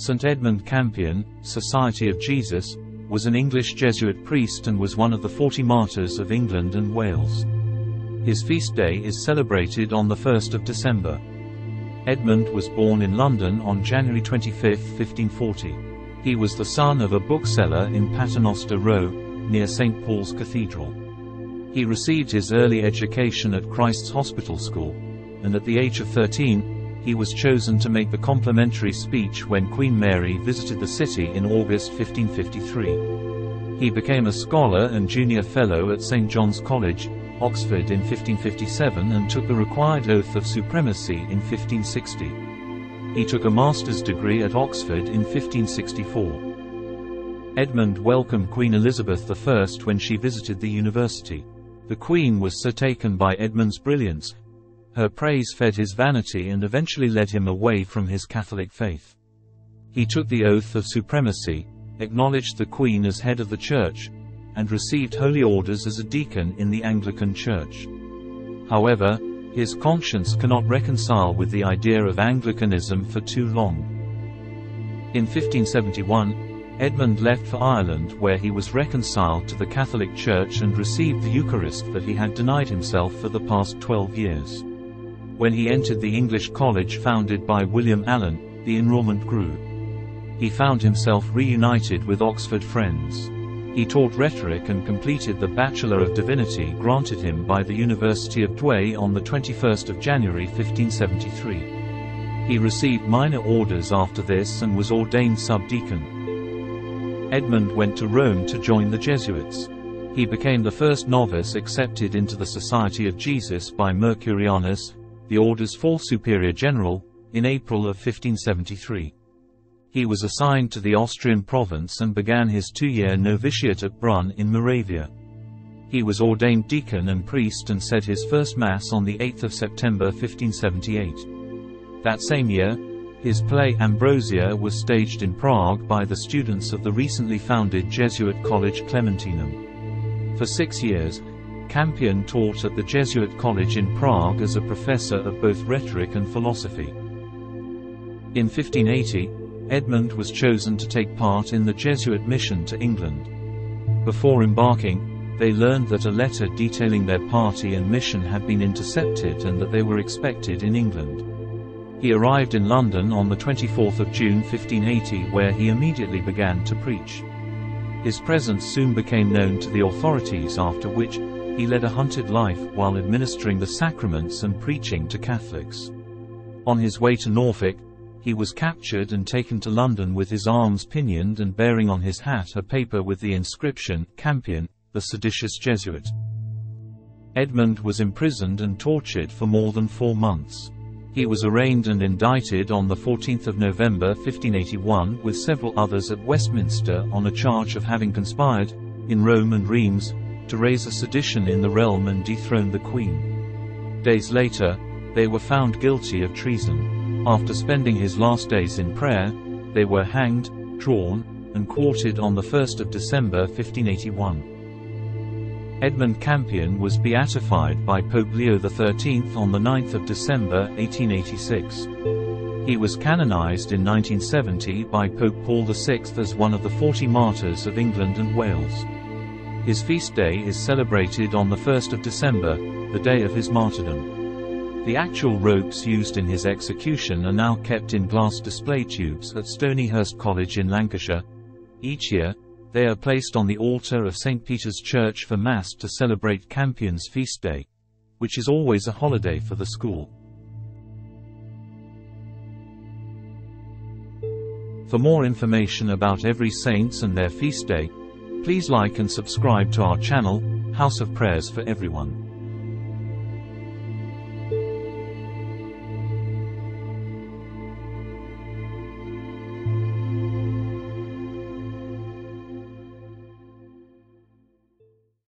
St. Edmund Campion, Society of Jesus, was an English Jesuit priest and was one of the forty martyrs of England and Wales. His feast day is celebrated on the 1st of December. Edmund was born in London on January 25, 1540. He was the son of a bookseller in Paternoster Row, near St. Paul's Cathedral. He received his early education at Christ's Hospital School, and at the age of 13, he was chosen to make the complimentary speech when Queen Mary visited the city in August 1553. He became a scholar and junior fellow at St. John's College, Oxford in 1557 and took the required oath of supremacy in 1560. He took a master's degree at Oxford in 1564. Edmund welcomed Queen Elizabeth I when she visited the university. The Queen was so taken by Edmund's brilliance. Her praise fed his vanity and eventually led him away from his Catholic faith. He took the oath of supremacy, acknowledged the Queen as head of the Church, and received holy orders as a deacon in the Anglican Church. However, his conscience cannot reconcile with the idea of Anglicanism for too long. In 1571, Edmund left for Ireland where he was reconciled to the Catholic Church and received the Eucharist that he had denied himself for the past 12 years. When he entered the English college founded by William Allen, the enrollment grew. He found himself reunited with Oxford friends. He taught rhetoric and completed the Bachelor of Divinity granted him by the University of Douai on the 21st of January 1573. He received minor orders after this and was ordained subdeacon. Edmund went to Rome to join the Jesuits. He became the first novice accepted into the Society of Jesus by Mercurianus, the order's fourth superior general, in April of 1573. He was assigned to the Austrian province and began his two-year novitiate at Brunn in Moravia. He was ordained deacon and priest and said his first Mass on the 8th of September 1578. That same year, his play Ambrosia was staged in Prague by the students of the recently founded Jesuit College Clementinum. For six years, Campion taught at the Jesuit College in Prague as a professor of both rhetoric and philosophy. In 1580, Edmund was chosen to take part in the Jesuit mission to England. Before embarking, they learned that a letter detailing their party and mission had been intercepted and that they were expected in England. He arrived in London on the 24th of June 1580 where he immediately began to preach. His presence soon became known to the authorities after which, he led a hunted life while administering the sacraments and preaching to Catholics. On his way to Norfolk, he was captured and taken to London with his arms pinioned and bearing on his hat a paper with the inscription, Campion, the seditious Jesuit. Edmund was imprisoned and tortured for more than four months. He was arraigned and indicted on 14 November 1581 with several others at Westminster on a charge of having conspired, in Rome and Reims, to raise a sedition in the realm and dethrone the Queen. Days later, they were found guilty of treason. After spending his last days in prayer, they were hanged, drawn, and quartered on the 1st of December 1581. Edmund Campion was beatified by Pope Leo XIII on the 9th of December 1886. He was canonized in 1970 by Pope Paul VI as one of the 40 martyrs of England and Wales. His feast day is celebrated on the 1st of December, the day of his martyrdom. The actual ropes used in his execution are now kept in glass display tubes at Stonyhurst College in Lancashire. Each year, they are placed on the altar of St. Peter's Church for Mass to celebrate Campion's feast day, which is always a holiday for the school. For more information about every saints and their feast day, please like and subscribe to our channel, House of Prayers for Everyone.